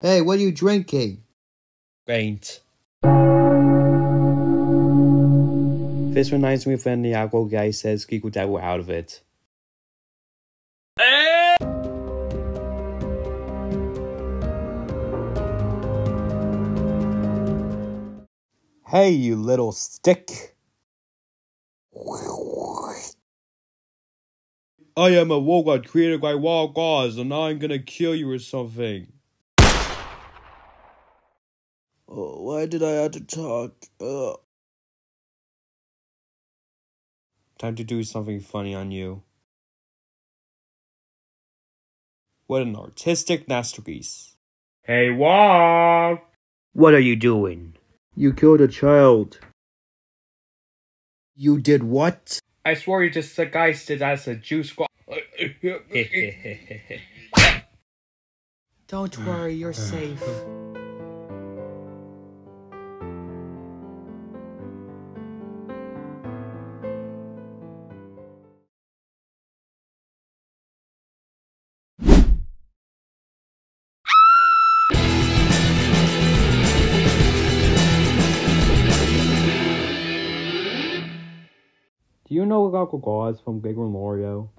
Hey, what are you drinking? Paint. This reminds me of when the alcohol guy says Kiko Devil out of it. Hey, you little stick! I am a war god created by wild gods, and I'm gonna kill you or something. Why did I have to talk? Ugh. Time to do something funny on you. What an artistic masterpiece. Hey, Wong! What are you doing? You killed a child. You did what? I swore you just disguised it as a Jew squad. Don't worry, you're safe. Do you know Uncle Gauze from Big Memorio?